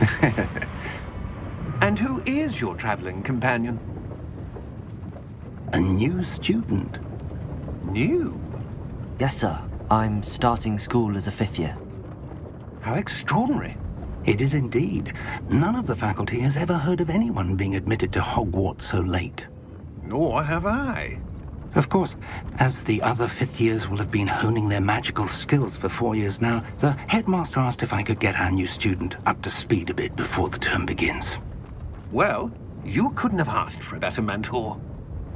your traveling companion? A new student. New? Yes, sir. I'm starting school as a fifth year. How extraordinary. It is indeed. None of the faculty has ever heard of anyone being admitted to Hogwarts so late. Nor have I. Of course, as the other fifth years will have been honing their magical skills for four years now, the headmaster asked if I could get our new student up to speed a bit before the term begins. Well, you couldn't have asked for a better mentor.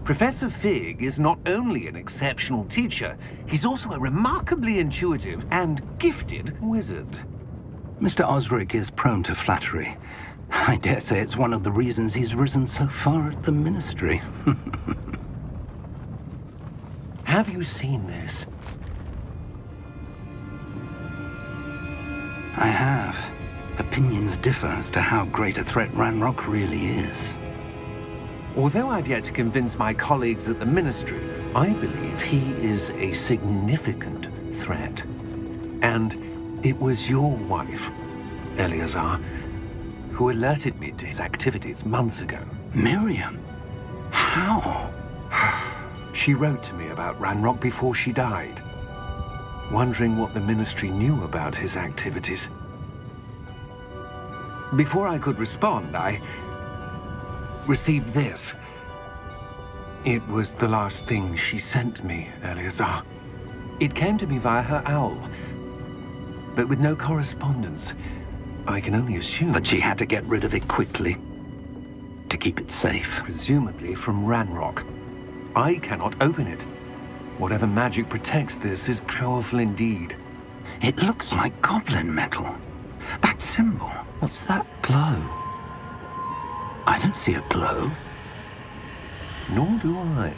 Professor Fig is not only an exceptional teacher, he's also a remarkably intuitive and gifted wizard. Mr. Osric is prone to flattery. I dare say it's one of the reasons he's risen so far at the Ministry. have you seen this? I have. Opinions differ as to how great a threat Ranrock really is. Although I've yet to convince my colleagues at the Ministry, I believe he is a significant threat. And it was your wife, Eleazar, who alerted me to his activities months ago. Miriam? How? She wrote to me about Ranrock before she died, wondering what the Ministry knew about his activities. Before I could respond, I received this. It was the last thing she sent me, Eleazar. It came to me via her owl, but with no correspondence. I can only assume... That she had to get rid of it quickly, to keep it safe. Presumably from Ranrock. I cannot open it. Whatever magic protects this is powerful indeed. It looks like goblin metal. That symbol. What's that glow? I don't see a glow. Nor do I.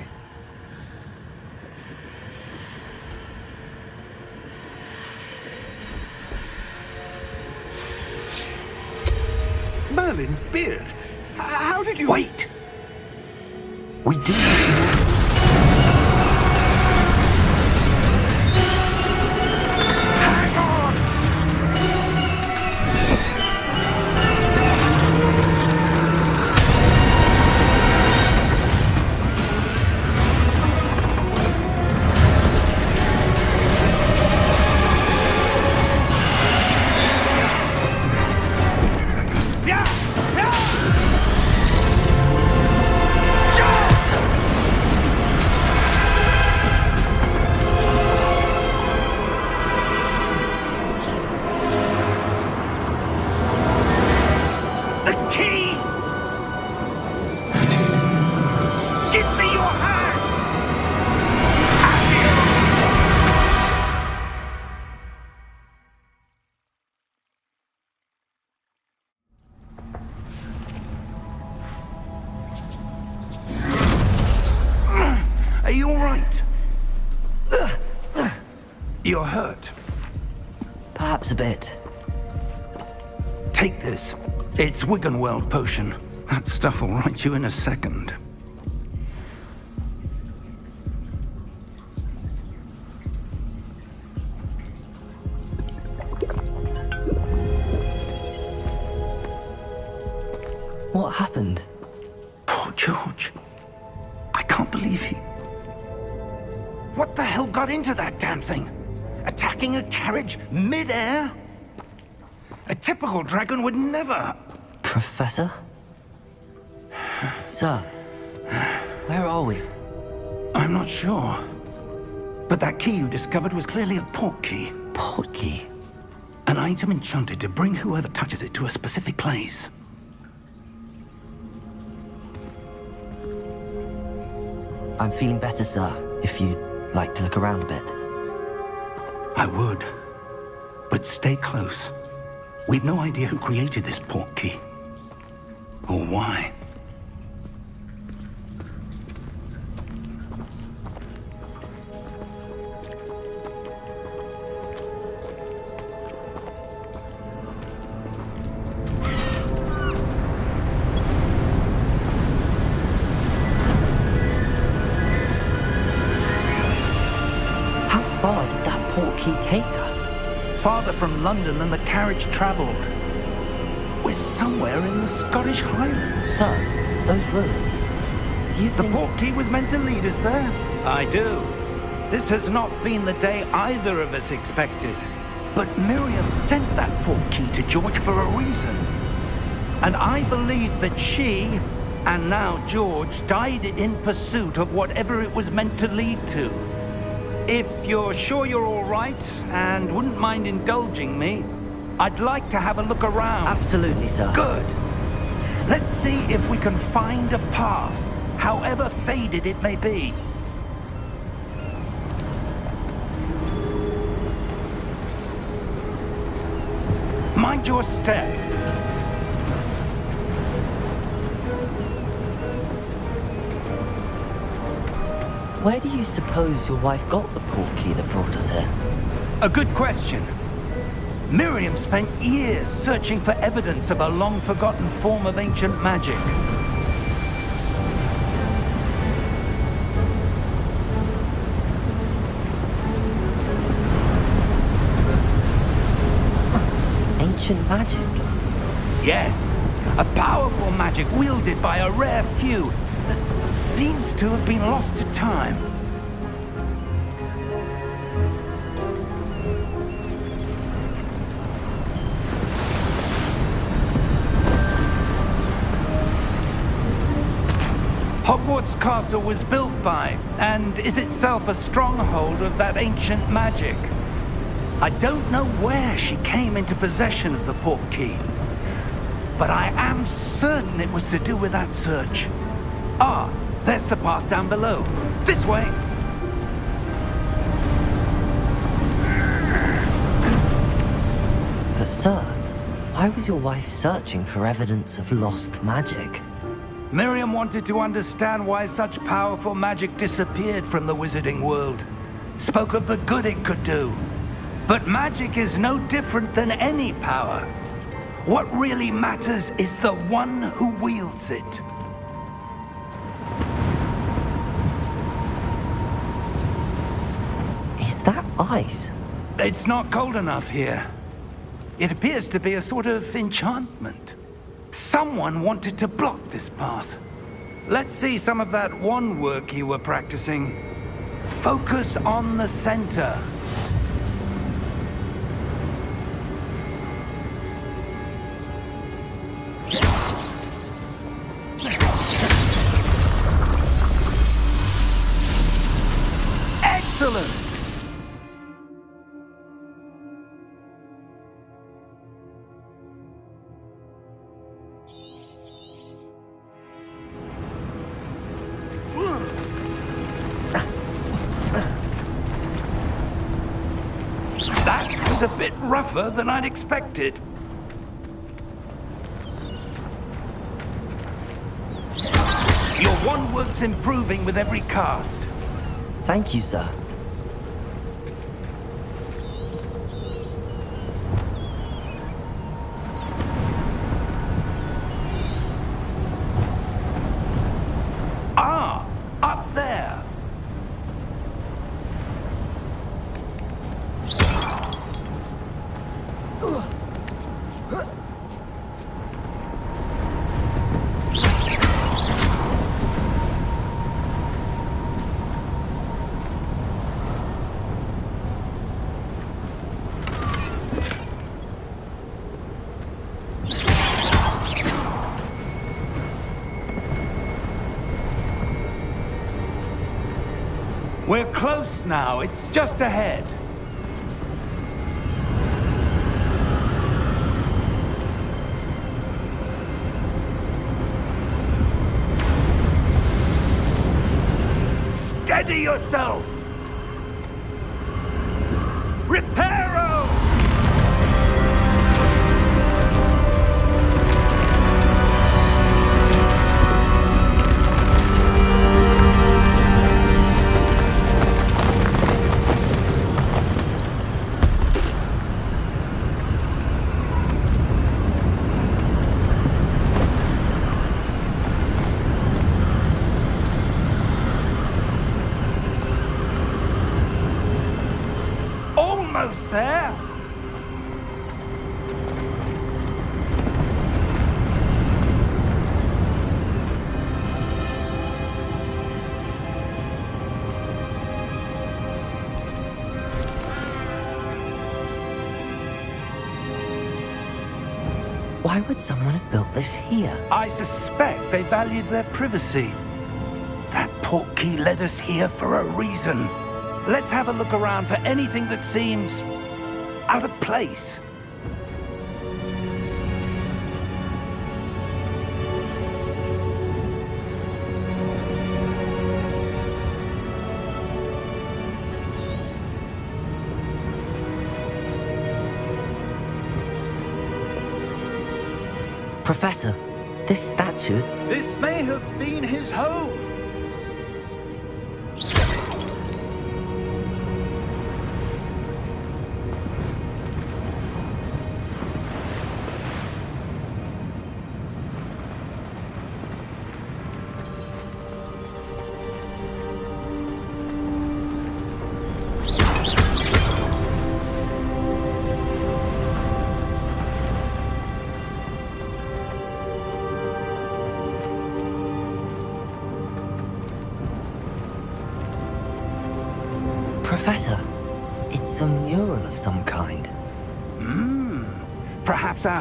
Merlin's beard! H how did you... Wait! We do You're hurt. Perhaps a bit. Take this. It's Wiggenweld potion. That stuff will right you in a second. Dragon would never... Professor? Sir, where are we? I'm not sure. But that key you discovered was clearly a port key. Port key? An item enchanted to bring whoever touches it to a specific place. I'm feeling better, sir, if you'd like to look around a bit. I would. But stay close. We've no idea who created this port key. Or why. From London than the carriage travelled. We're somewhere in the Scottish Highlands. Sir, those ruins. Do you The think... port key was meant to lead us there. I do. This has not been the day either of us expected. But Miriam sent that port key to George for a reason. And I believe that she, and now George, died in pursuit of whatever it was meant to lead to. If you're sure you're all right and wouldn't mind indulging me, I'd like to have a look around. Absolutely, sir. Good. Let's see if we can find a path, however faded it may be. Mind your step. Where do you suppose your wife got the port key that brought us here? A good question. Miriam spent years searching for evidence of a long-forgotten form of ancient magic. Ancient magic? Yes, a powerful magic wielded by a rare few seems to have been lost to time. Hogwarts Castle was built by, and is itself a stronghold of that ancient magic. I don't know where she came into possession of the port key, but I am certain it was to do with that search. Ah, there's the path down below. This way. But sir, why was your wife searching for evidence of lost magic? Miriam wanted to understand why such powerful magic disappeared from the wizarding world. Spoke of the good it could do. But magic is no different than any power. What really matters is the one who wields it. Ice? It's not cold enough here. It appears to be a sort of enchantment. Someone wanted to block this path. Let's see some of that wand work you were practicing. Focus on the center. Expected. Your wand work's improving with every cast. Thank you, sir. Almost now. It's just ahead. Steady yourself! Why would someone have built this here? I suspect they valued their privacy. That portkey led us here for a reason. Let's have a look around for anything that seems out of place. Professor, this statue. This may have been his home.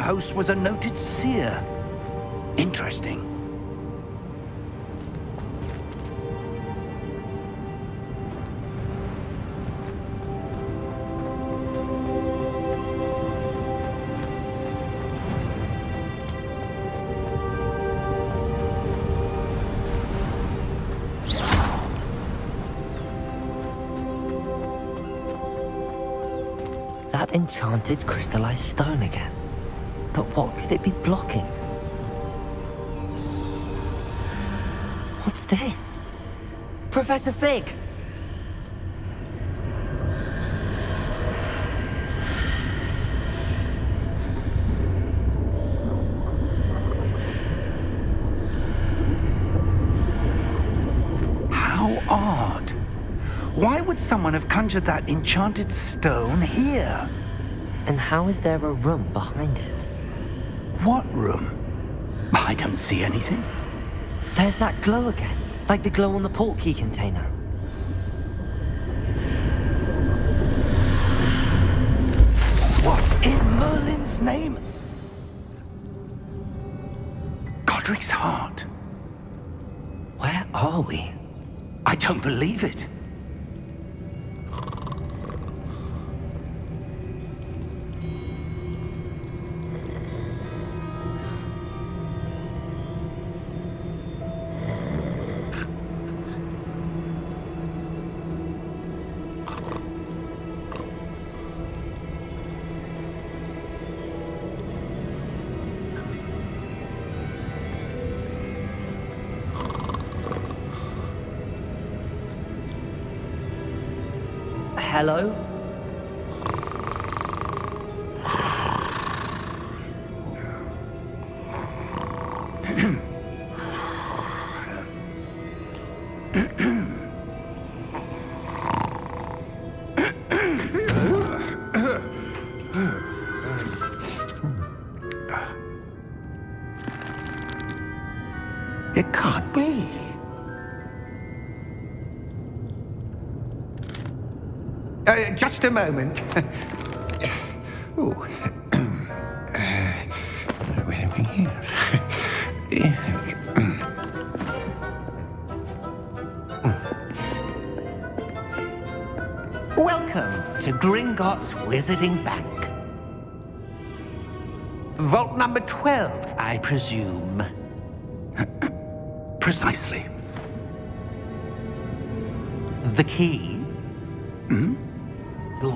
Host was a noted seer. Interesting. That enchanted crystallized stone again. But what could it be blocking? What's this? Professor Fig! How odd. Why would someone have conjured that enchanted stone here? And how is there a room behind it? I don't see anything. There's that glow again, like the glow on the portkey container. What in Merlin's name? Godric's heart. Where are we? I don't believe it. Hello? A moment. Ooh. Uh, where are we here? Gringotts Wizarding Bank. Vault number 12, I presume. Precisely. The key?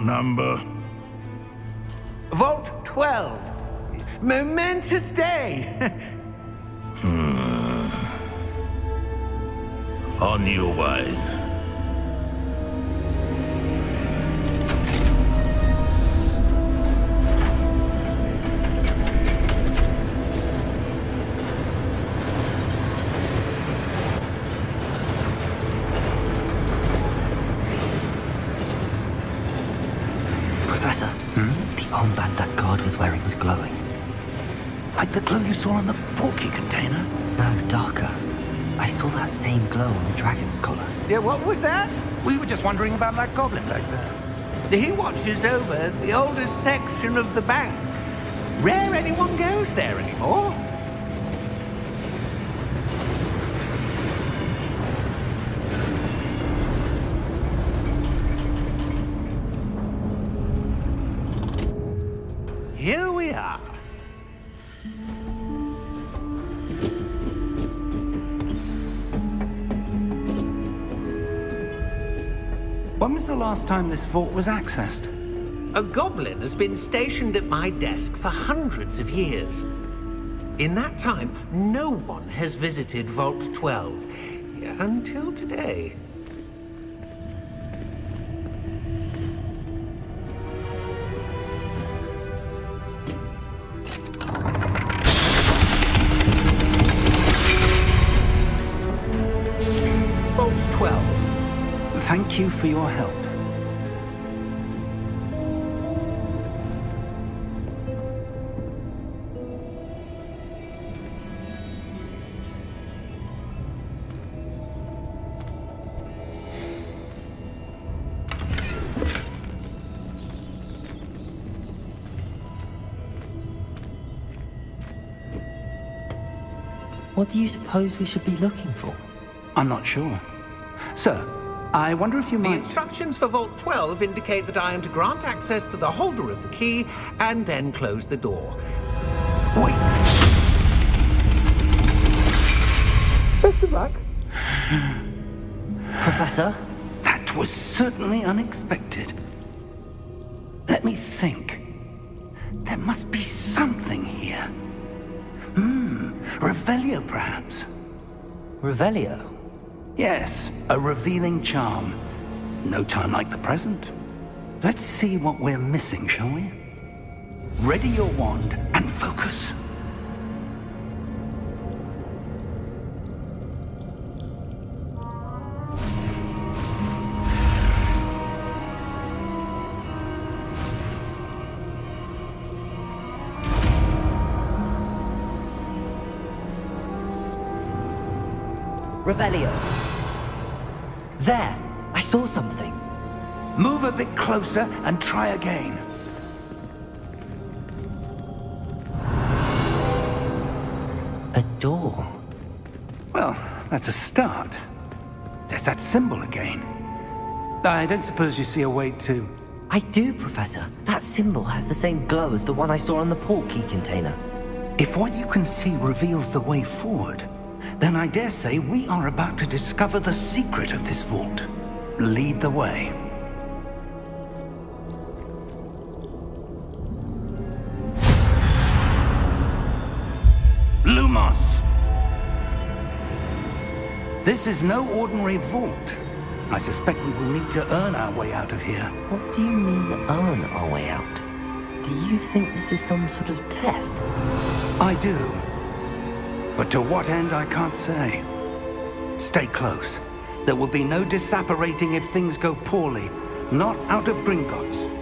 Number. Vault 12. Momentous day. Hmm. On your way. Just wondering about that goblin back there. He watches over the oldest section of the bank. Rare anyone goes there anymore. Here we are. When was the last time this vault was accessed? A goblin has been stationed at my desk for hundreds of years. In that time, no one has visited Vault 12 until today. You for your help. What do you suppose we should be looking for? I'm not sure. Sir, I wonder if you The instructions for Vault 12 indicate that I am to grant access to the holder of the key and then close the door. Wait! Best of luck. Professor? That was certainly unexpected. Let me think. There must be something here. Hmm, Revelio perhaps? Revelio? Yes, a revealing charm. No time like the present. Let's see what we're missing, shall we? Ready your wand and focus. Revelio. Saw something. Move a bit closer and try again. A door. Well, that's a start. There's that symbol again. I don't suppose you see a way to... I do, Professor. That symbol has the same glow as the one I saw on the port key container. If what you can see reveals the way forward, then I dare say we are about to discover the secret of this vault. Lead the way. Lumos! This is no ordinary vault. I suspect we will need to earn our way out of here. What do you mean, earn our way out? Do you think this is some sort of test? I do. But to what end, I can't say. Stay close. There will be no disapparating if things go poorly. Not out of Gringotts.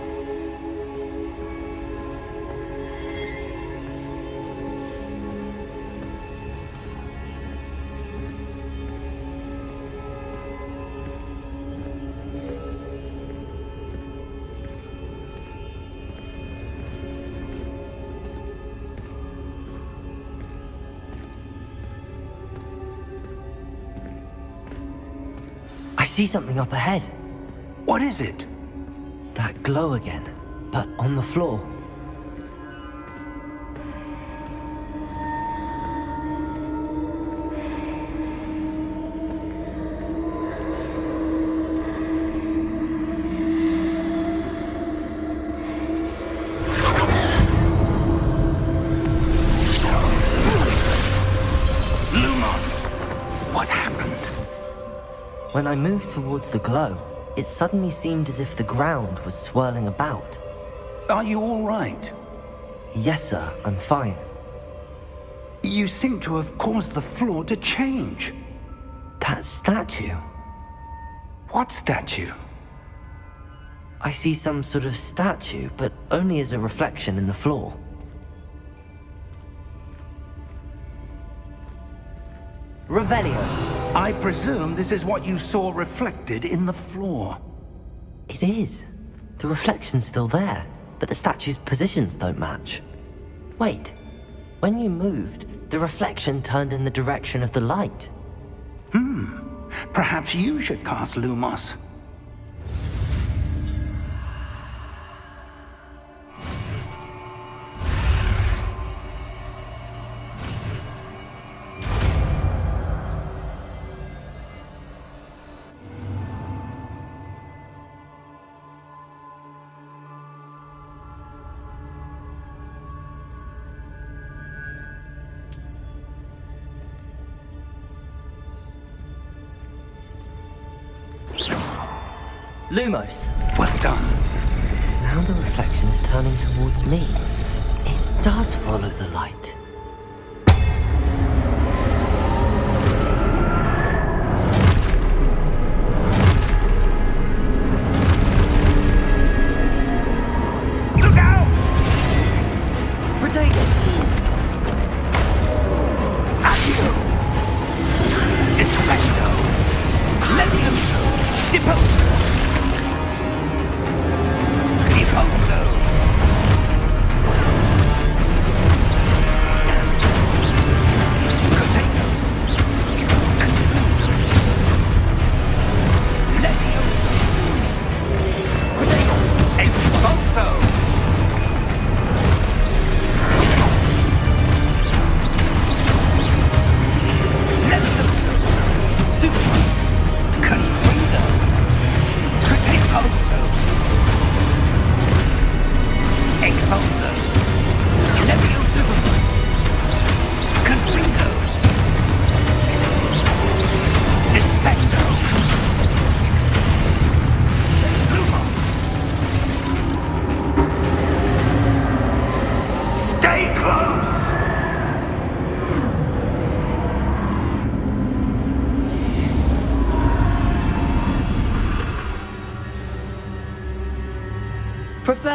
See something up ahead. What is it? That glow again, but on the floor. Moved towards the glow, it suddenly seemed as if the ground was swirling about. Are you all right? Yes, sir, I'm fine. You seem to have caused the floor to change. That statue. What statue? I see some sort of statue, but only as a reflection in the floor. Revelio. I presume this is what you saw reflected in the floor. It is. The reflection's still there, but the statue's positions don't match. Wait. When you moved, the reflection turned in the direction of the light. Hmm. Perhaps you should cast Lumos.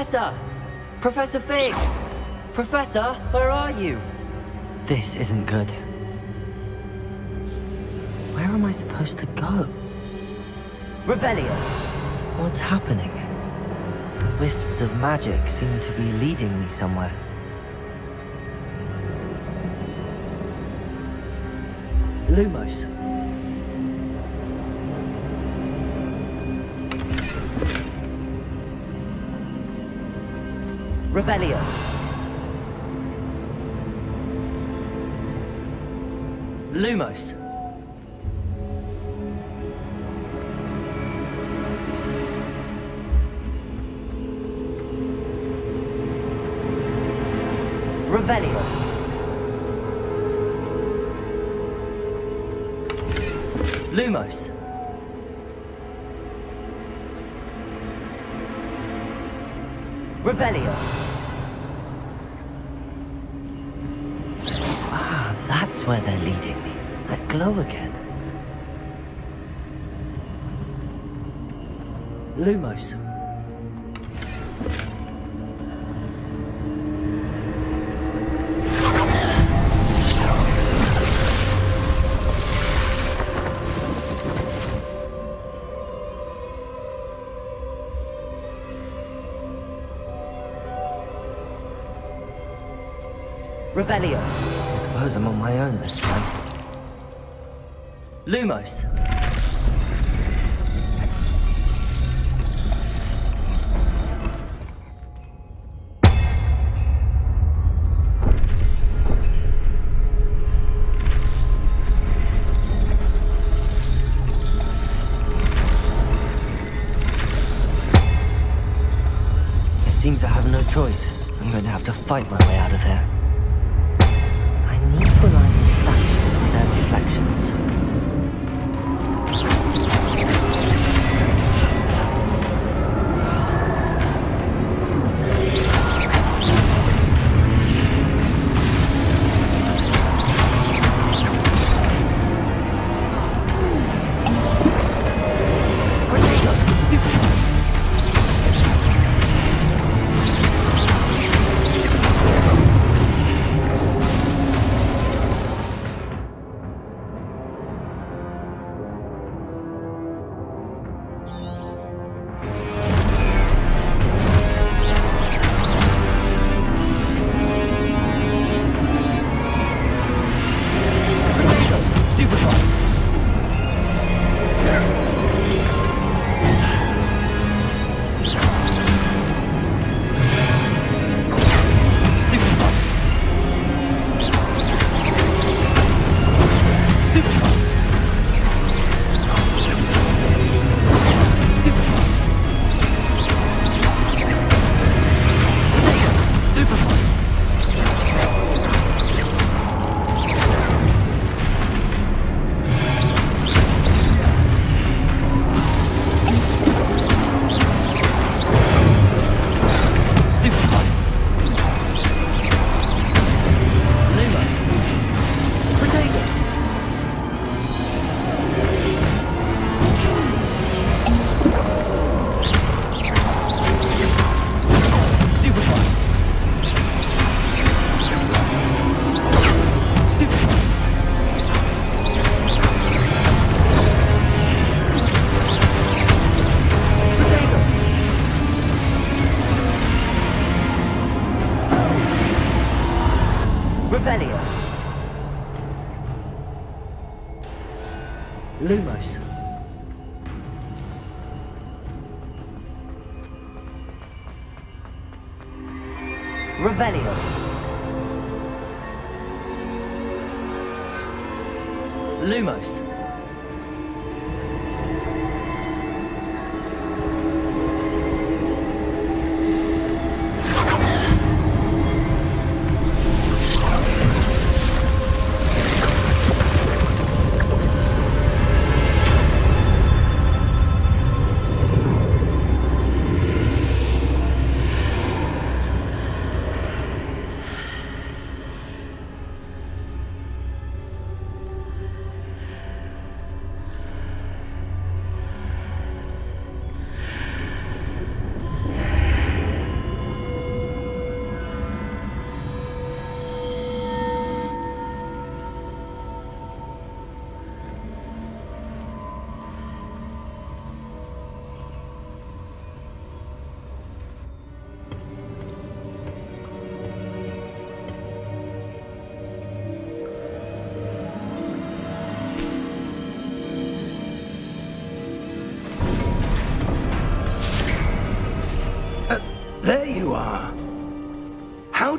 Professor! Professor Fig! Professor, where are you? This isn't good. Where am I supposed to go? Revelio! What's happening? Wisps of magic seem to be leading me somewhere. Lumos. Revelio. Lumos. Revelio. Lumos. Revelio. Ah, that's where they're leading me. That glow again. Lumos. Revelio. I'm on my own this time. Lumos. It seems I have no choice. I'm going to have to fight my way out of here.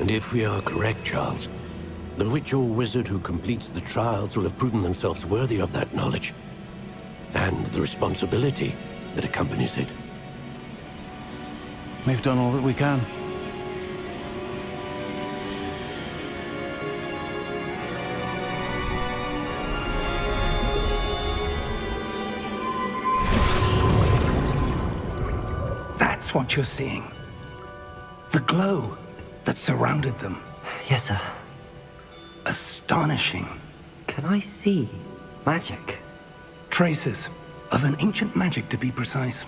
and if we are correct, Charles, the witch or wizard who completes the trials will have proven themselves worthy of that knowledge. And the responsibility that accompanies it. We've done all that we can. That's what you're seeing. The glow that surrounded them. Yes, sir. Astonishing. Can I see magic? Traces of an ancient magic, to be precise.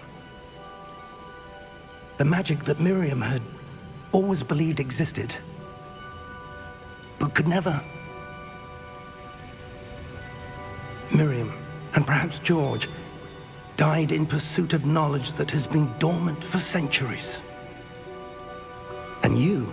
The magic that Miriam had always believed existed, but could never. Miriam, and perhaps George, died in pursuit of knowledge that has been dormant for centuries. And you,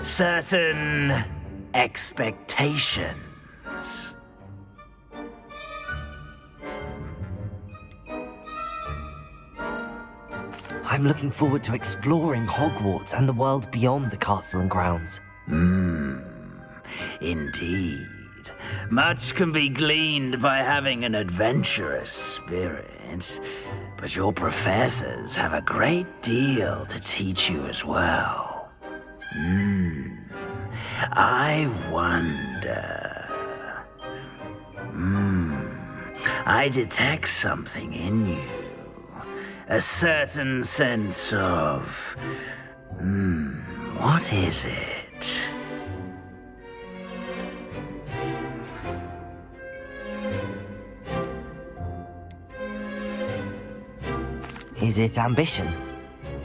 Certain expectations. I'm looking forward to exploring Hogwarts and the world beyond the castle and grounds. Hmm, Indeed. Much can be gleaned by having an adventurous spirit, but your professors have a great deal to teach you as well. Hmm. I wonder. Hmm. I detect something in you. A certain sense of. Hmm. What is it? Is it ambition?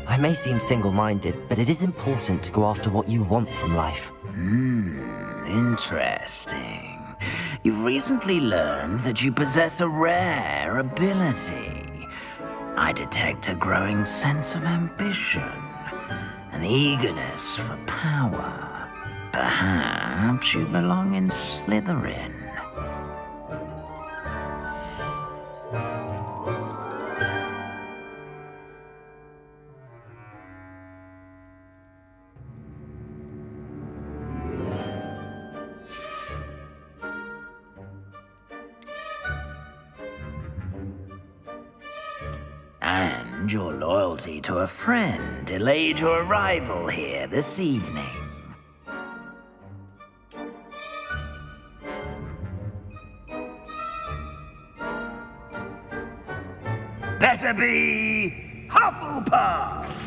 I may seem single-minded, but it is important to go after what you want from life. Hmm, interesting. You've recently learned that you possess a rare ability. I detect a growing sense of ambition, an eagerness for power. Perhaps you belong in Slytherin. To a friend delayed your arrival here this evening. Better be Hufflepuff!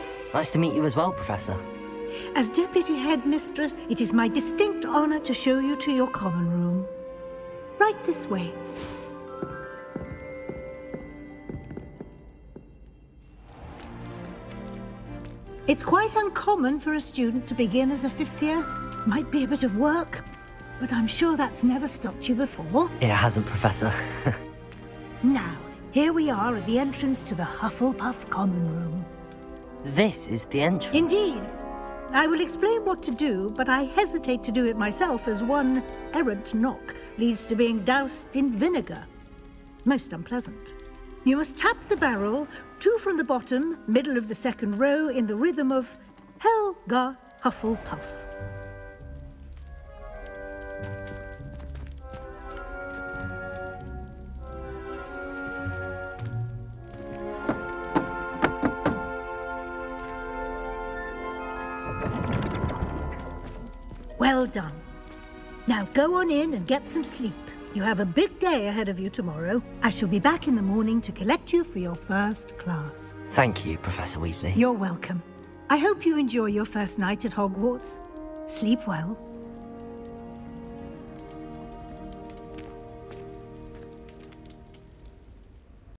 Nice to meet you as well, Professor. As Deputy Headmistress, it is my distinct honor to show you to your common room. Right this way. It's quite uncommon for a student to begin as a fifth year. Might be a bit of work, but I'm sure that's never stopped you before. It hasn't, Professor. now, here we are at the entrance to the Hufflepuff Common Room. This is the entrance. Indeed. I will explain what to do, but I hesitate to do it myself as one errant knock leads to being doused in vinegar. Most unpleasant. You must tap the barrel, two from the bottom, middle of the second row, in the rhythm of Helga Hufflepuff. Well done. Now go on in and get some sleep. You have a big day ahead of you tomorrow. I shall be back in the morning to collect you for your first class. Thank you, Professor Weasley. You're welcome. I hope you enjoy your first night at Hogwarts. Sleep well.